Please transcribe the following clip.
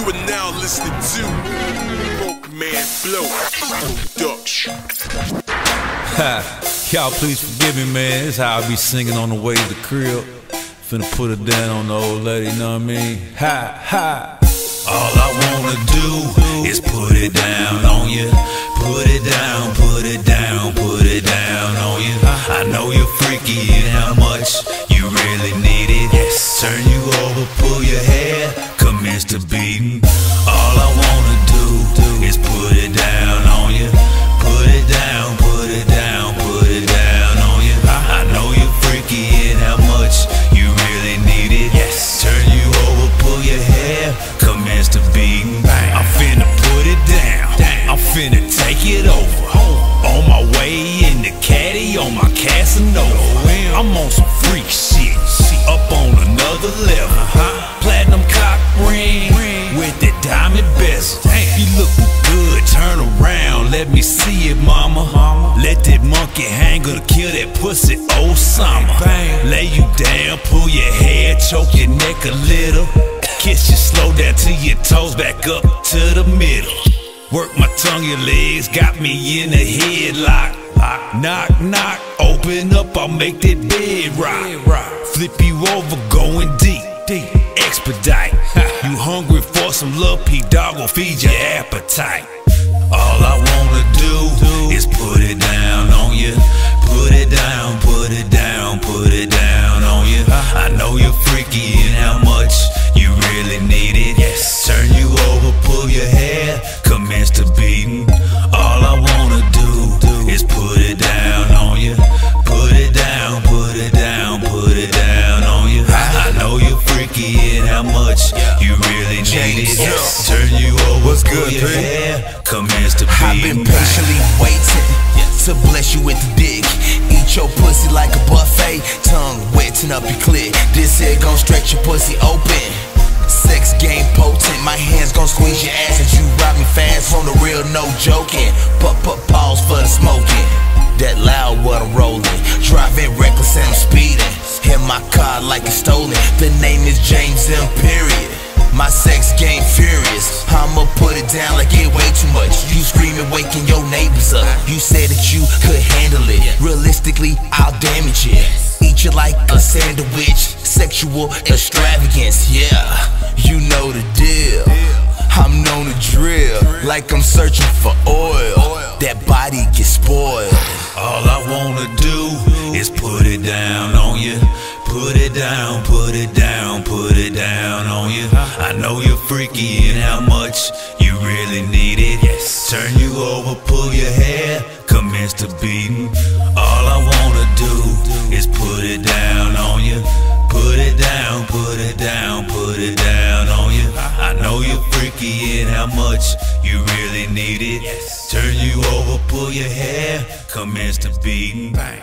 You are now listening to Broke Man Flow Production. Y'all please forgive me, man. This how I be singing on the way to the crib. Finna put it down on the old lady, know what I mean? Ha, ha. All I wanna do is put it down on you. Put it down, put it down, put it down finna take it over. On my way in the caddy, on my Casanova. I'm on some freak shit. Up on another level. Platinum cock ring with that diamond bezel. You looking good, turn around, let me see it, mama. Let that monkey hanger to kill that pussy, oh, Osama. Lay you down, pull your hair, choke your neck a little. Kiss you slow down till your toes back up to the middle. Work my tongue, your legs got me in a headlock. Knock, knock, open up, I'll make that bed rock. Flip you over, going deep, deep, expedite. you hungry for some love, P dog will feed your appetite. All I wanna you're freaky and how much you really need it. Yes. Turn you over, What's good, your P? hair, commence to I've been patiently waiting to bless you with the dick. Eat your pussy like a buffet, tongue wetting up your clit. This here gon' stretch your pussy open. Sex game potent, my hands gon' squeeze your ass as you rock me fast on the real, no joking. Put pause for the smoking. That loud what I'm rolling, driving reckless and I'm my car like it's stolen. The name is James M. Period. My sex game furious. I'ma put it down like it way too much. You screaming, waking your neighbors up. You said that you could handle it. Realistically, I'll damage it. Eat you like a sandwich. Sexual extravagance, yeah. You know the deal. I'm known to drill like I'm searching for oil. That body gets spoiled. All I wanna do is put it down it down, put it down, put it down on you. I know you're freaky and how much you really need it. Yes. Turn you over, pull your hair, commence to beating. All I wanna do is put it down on you. Put it down, put it down, put it down on you. I know you're freaky and how much you really need it. Turn you over, pull your hair, commence to beating. Bang.